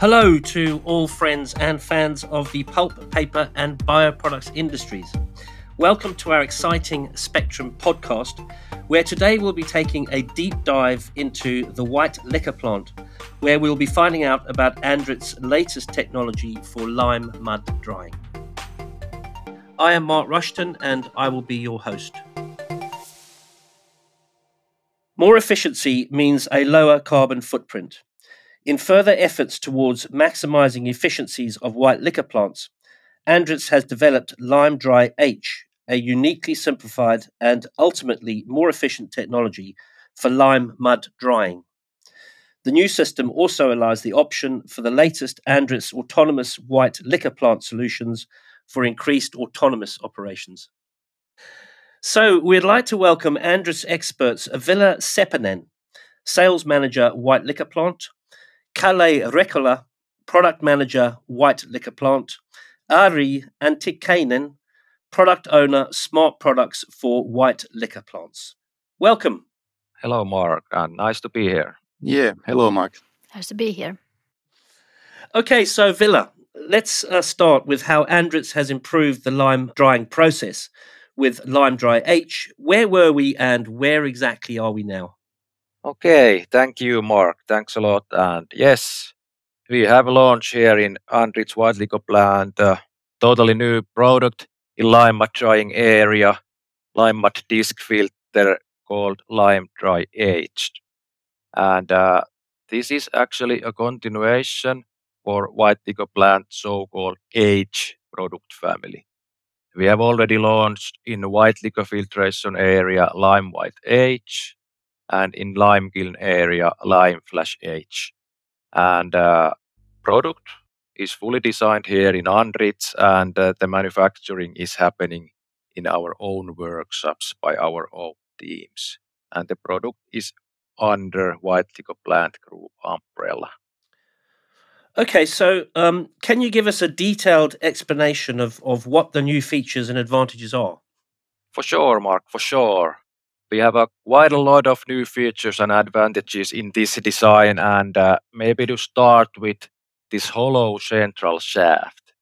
Hello to all friends and fans of the pulp, paper, and bioproducts industries. Welcome to our exciting Spectrum podcast, where today we'll be taking a deep dive into the white liquor plant, where we'll be finding out about Andritz's latest technology for lime mud drying. I am Mark Rushton, and I will be your host. More efficiency means a lower carbon footprint. In further efforts towards maximizing efficiencies of white liquor plants, Andritz has developed Lime Dry H, a uniquely simplified and ultimately more efficient technology for lime mud drying. The new system also allows the option for the latest Andritz autonomous white liquor plant solutions for increased autonomous operations. So, we'd like to welcome Andritz experts Ville Seppänen, Sales Manager, White Liquor Plant, Kalle Rekola, Product Manager, White Liquor Plant, Airi Antikainen, Product Owner, Smart Products for White Liquor Plants. Welcome. Hello, Mark, and nice to be here. Yeah, hello, Mark. Nice to be here. Okay, so Ville, let's uh, start with how Andritz has improved the lime drying process with Lime Dry H. Where were we and where exactly are we now? Okay, thank you, Mark. Thanks a lot. And yes, we have launched here in Andritz White Liquor plant a totally new product in lime drying area, lime disc filter called Lime Dry H. And uh, this is actually a continuation for White Liquor plant so-called H product family. We have already launched in white liquor filtration area Lime White H, and in lime kiln area lime flash H. And uh, product is fully designed here in Andritz, and uh, the manufacturing is happening in our own workshops by our own teams. And the product is under White Liquor Plant Group umbrella. Okay, so um, can you give us a detailed explanation of, of what the new features and advantages are? For sure, Mark, for sure we have a quite a lot of new features and advantages in this design and uh, maybe to start with this hollow central shaft.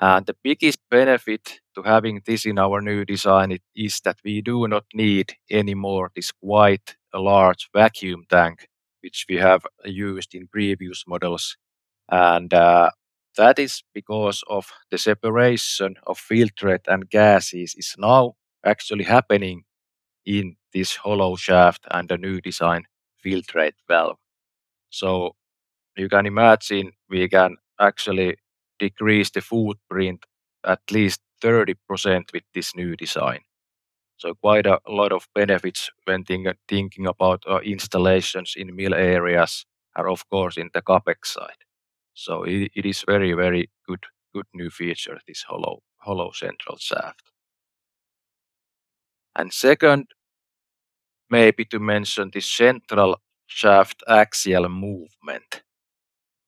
And the biggest benefit to having this in our new design is that we do not need anymore this quite a large vacuum tank which we have used in previous models. And uh, that is because of the separation of filtrate and gases is now actually happening in this hollow shaft and the new design filtrate valve. So you can imagine we can actually decrease the footprint at least 30% with this new design. So quite a lot of benefits when think, thinking about uh, installations in mill areas are of course in the capex side. So it, it is very very good good new feature this hollow hollow central shaft. And second, maybe to mention the central shaft axial movement.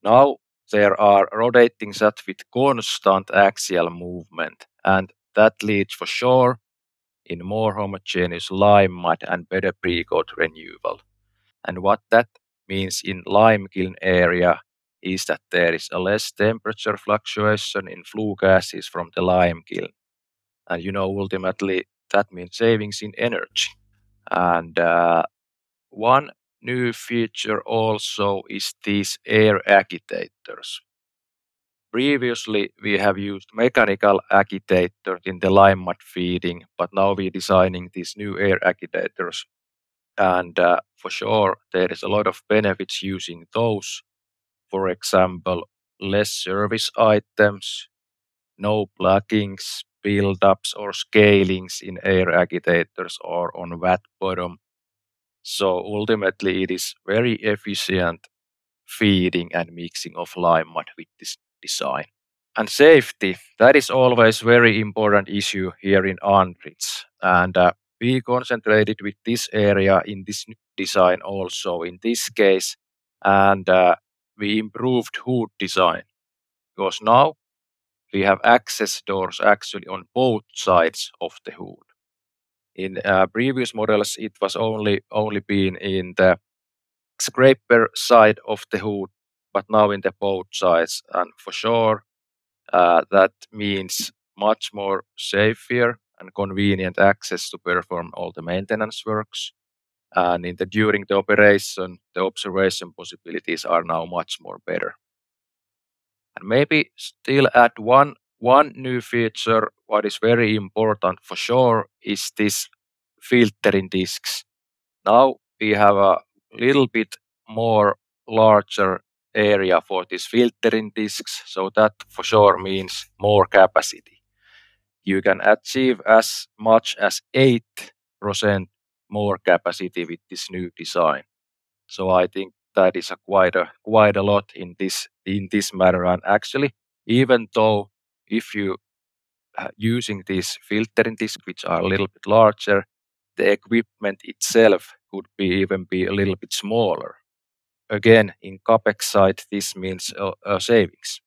Now there are rotating shafts with constant axial movement, and that leads for sure in more homogeneous lime mud and better pre-coat renewal. And what that means in lime kiln area is that there is a less temperature fluctuation in flue gases from the lime kiln. And you know, ultimately that means savings in energy. And uh, one new feature also is these air agitators. Previously, we have used mechanical agitators in the lime mud feeding, but now we're designing these new air agitators. And uh, for sure, there is a lot of benefits using those. For example, less service items, no pluggings, buildups or scalings in air agitators or on vat bottom. So ultimately, it is very efficient feeding and mixing of lime mud with this design. And safety, that is always very important issue here in Andritz. And uh, we concentrated with this area in this design also in this case. And uh, we improved hood design because now we have access doors actually on both sides of the hood. In uh, previous models, it was only only been in the scraper side of the hood, but now in the both sides. And for sure, uh, that means much more safer and convenient access to perform all the maintenance works. And in the during the operation, the observation possibilities are now much more better. And maybe still add one one new feature, what is very important for sure, is this filtering disks. Now we have a little bit more larger area for these filtering disks, so that for sure means more capacity. You can achieve as much as 8% more capacity with this new design. So I think that is a quite a quite a lot in this in this matter. And actually, even though if you uh, using these filtering disks, which are a little bit larger, the equipment itself could be even be a little bit smaller. Again, in capex side, this means uh, uh, savings.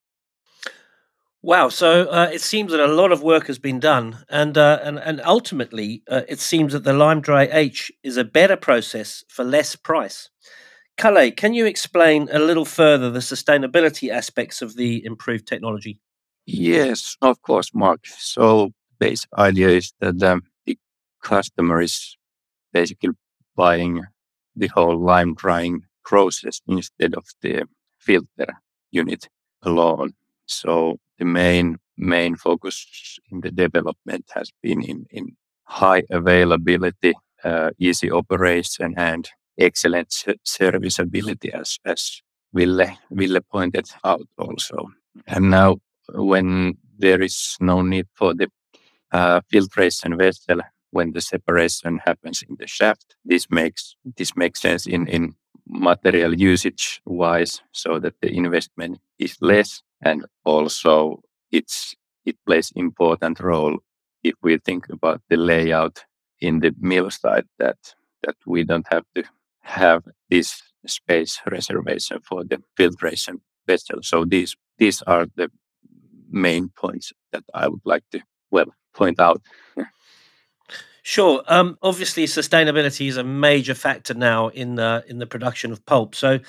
Wow! So uh, it seems that a lot of work has been done, and uh, and and ultimately, uh, it seems that the Lime Dry H is a better process for less price. Kalle, can you explain a little further the sustainability aspects of the improved technology? Yes, of course, Mark. So basic idea is that um, the customer is basically buying the whole lime drying process instead of the filter unit alone. So the main main focus in the development has been in, in high availability, uh, easy operation, and excellent serviceability, as as Ville Ville pointed out also. And now when there is no need for the uh, filtration vessel when the separation happens in the shaft. This makes this makes sense in in material usage wise, so that the investment is less, and also it's it plays important role if we think about the layout in the mill side that that we don't have to have this space reservation for the filtration vessel. So these these are the main points that I would like to well point out. Sure. Um, obviously, sustainability is a major factor now in the in the production of pulp. So,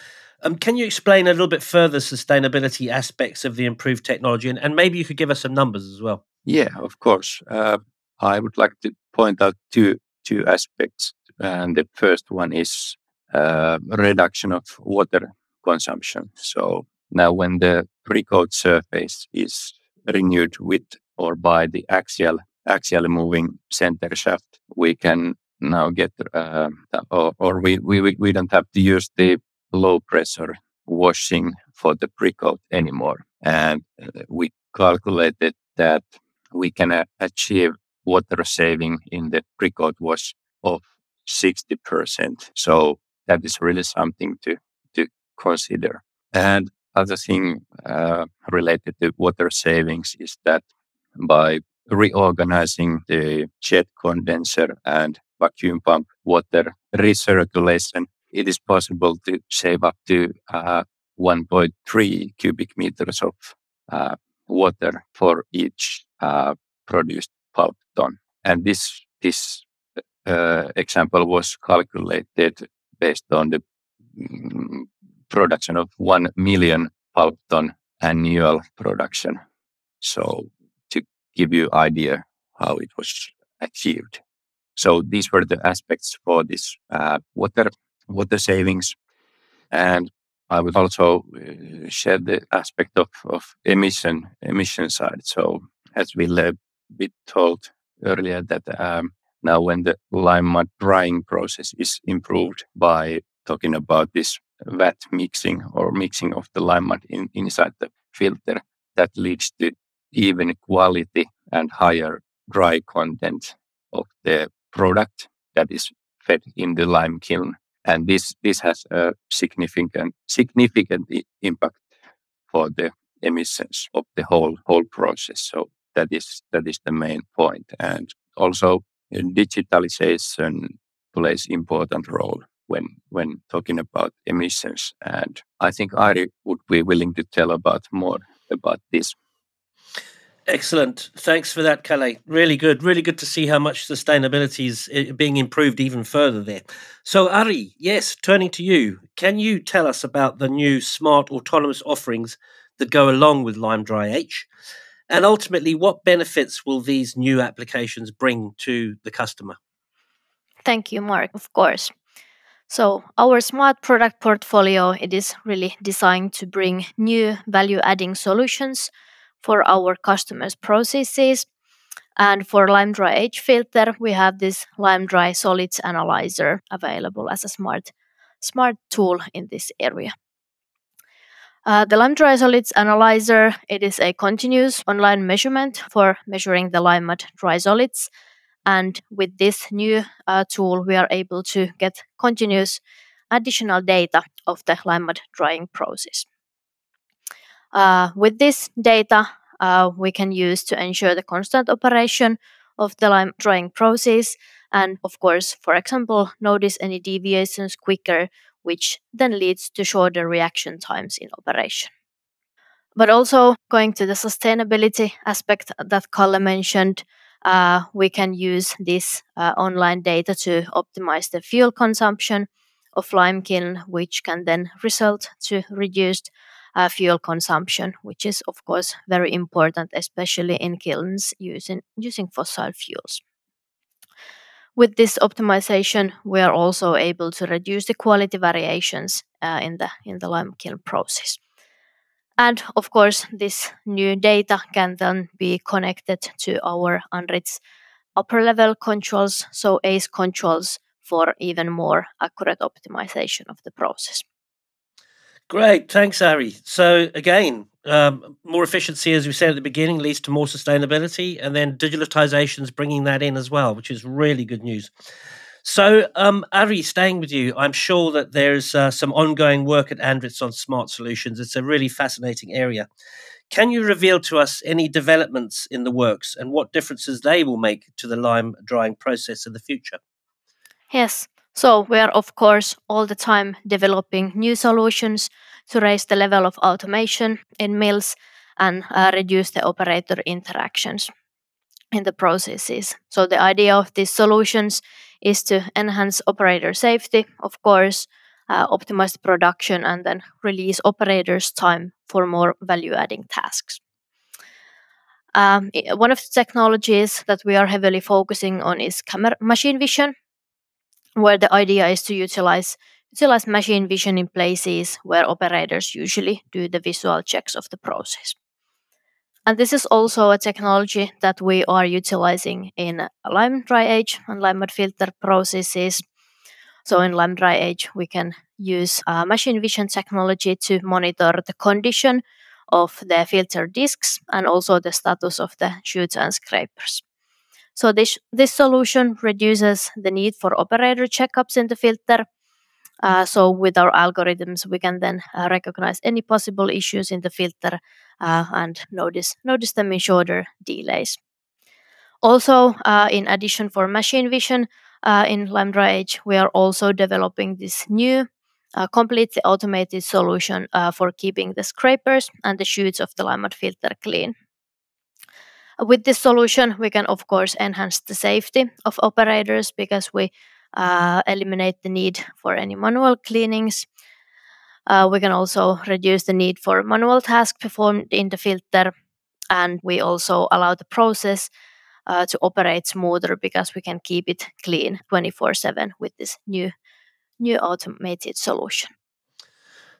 um, can you explain a little bit further sustainability aspects of the improved technology, and, and maybe you could give us some numbers as well? Yeah, of course. Uh, I would like to point out two two aspects, and the first one is uh, reduction of water consumption. So now, when the pre-coat surface is renewed with or by the axial axially moving center shaft, we can now get uh, or, or we, we we don't have to use the low pressure washing for the pre-coat anymore. And uh, we calculated that we can uh, achieve water saving in the pre-coat wash of 60%. So that is really something to, to consider. And other thing uh, related to water savings is that by reorganizing the jet condenser and vacuum pump water recirculation, it is possible to save up to uh, 1.3 cubic meters of uh, water for each uh, produced pulp ton. And this this uh, example was calculated based on the mm, production of 1 million pulp ton annual production. So to give you idea how it was achieved. So these were the aspects for this uh, water water savings, and I would also uh, share the aspect of, of emission emission side. So as we bit told earlier that um, now when the lime mud drying process is improved by talking about this vat mixing or mixing of the lime mud in, inside the filter that leads to even quality and higher dry content of the product that is fed in the lime kiln. And this, this has a significant, significant impact for the emissions of the whole, whole process. So that is, that is the main point. And also digitalization plays important role when when talking about emissions. And I think Airi would be willing to tell about more about this. Excellent. Thanks for that, Kalle. Really good. Really good to see how much sustainability is eh, being improved even further there. So, Airi, yes, turning to you, can you tell us about the new smart autonomous offerings that go along with Lime Dry H? And ultimately, what benefits will these new applications bring to the customer? Thank you, Mark. Of course. So our smart product portfolio it is really designed to bring new value adding solutions for our customers' processes. And for LimeDry H filter, we have this LimeDry Solids Analyzer available as a smart, smart tool in this area. Uh, the LimeDry Solids Analyzer, it is a continuous online measurement for measuring the lime mud dry solids. And with this new uh, tool, we are able to get continuous additional data of the lime mud drying process. Uh, with this data, uh, we can use to ensure the constant operation of the lime drying process and of course for example notice any deviations quicker which then leads to shorter reaction times in operation but also going to the sustainability aspect that Kalle mentioned uh, we can use this uh, online data to optimize the fuel consumption of lime kiln which can then result to reduced uh, fuel consumption, which is of course very important, especially in kilns using using fossil fuels. With this optimization, we are also able to reduce the quality variations uh, in the in the lime kiln process. And of course, this new data can then be connected to our Andritz upper level controls, so ACE controls for even more accurate optimization of the process. Great, thanks, Airi. So again, um, more efficiency, as we said at the beginning, leads to more sustainability, and then digitalization is bringing that in as well, which is really good news. So, um, Airi, staying with you, I'm sure that there's uh, some ongoing work at Andritz on smart solutions. It's a really fascinating area. Can you reveal to us any developments in the works and what differences they will make to the lime drying process in the future? Yes. So we are, of course, all the time developing new solutions to raise the level of automation in mills and uh, reduce the operator interactions in the processes. So the idea of these solutions is to enhance operator safety, of course, uh, optimize the production, and then release operators' time for more value-adding tasks. Um, one of the technologies that we are heavily focusing on is camera machine vision, where the idea is to utilize utilize machine vision in places where operators usually do the visual checks of the process. And this is also a technology that we are utilizing in lime dry H and lime mud filter processes. So in lime dry H, we can use uh, machine vision technology to monitor the condition of the filter discs and also the status of the chutes and scrapers. So this, this solution reduces the need for operator checkups in the filter. Uh, so with our algorithms, we can then uh, recognize any possible issues in the filter uh, and notice, notice them in shorter delays. Also, uh, in addition for machine vision, uh, in Lime Dry H, we are also developing this new uh, completely automated solution for keeping the scrapers and the chutes of the lime filter clean. With this solution, we can of course enhance the safety of operators because we uh, eliminate the need for any manual cleanings. Uh, we can also reduce the need for manual tasks performed in the filter, and we also allow the process uh, to operate smoother because we can keep it clean 24/7 with this new new automated solution.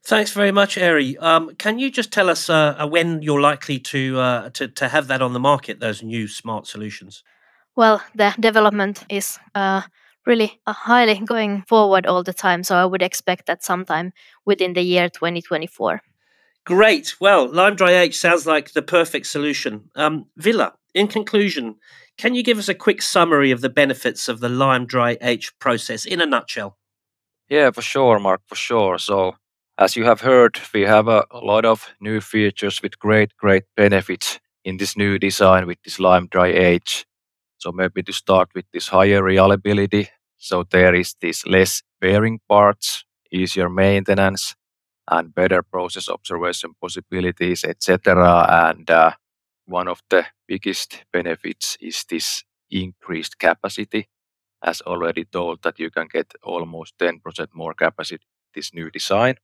Thanks very much, Airi. Um, can you just tell us uh, uh, when you're likely to, uh, to to have that on the market? Those new smart solutions. Well, the development is uh, really uh, highly going forward all the time, so I would expect that sometime within the year 2024. Great. Well, LimeDry H sounds like the perfect solution. Um, Ville, in conclusion, can you give us a quick summary of the benefits of the LimeDry H process in a nutshell? Yeah, for sure, Mark, for sure. So as you have heard, we have a, a lot of new features with great, great benefits in this new design with this LimeDry H. So maybe to start with this higher reliability. So there is this less bearing parts, easier maintenance, and better process observation possibilities, etc. And uh, one of the biggest benefits is this increased capacity. As already told, that you can get almost 10% more capacity this new design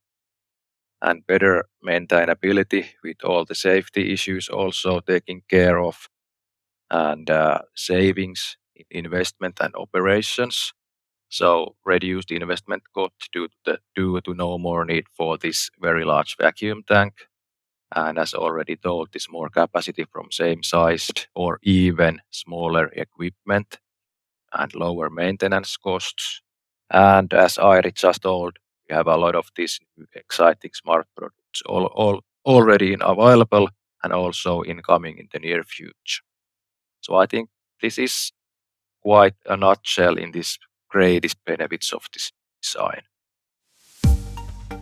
and better maintainability with all the safety issues also taken care of and uh, savings in investment and operations. So reduced investment cost due to, the, due to no more need for this very large vacuum tank. And as already told, this more capacity from same sized or even smaller equipment and lower maintenance costs. And as Airi just told, we have a lot of these exciting smart products all, all already available and also incoming in the near future. So I think this is quite a nutshell in this greatest benefits of this design.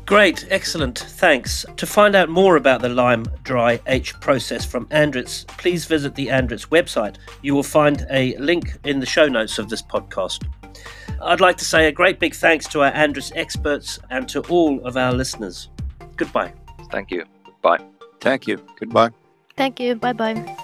Great, excellent, thanks. To find out more about the Lime Dry H process from Andritz, please visit the Andritz website. You will find a link in the show notes of this podcast. I'd like to say a great big thanks to our Andritz experts and to all of our listeners. Goodbye. Thank you. Goodbye. Thank you. Goodbye. Thank you. Bye bye.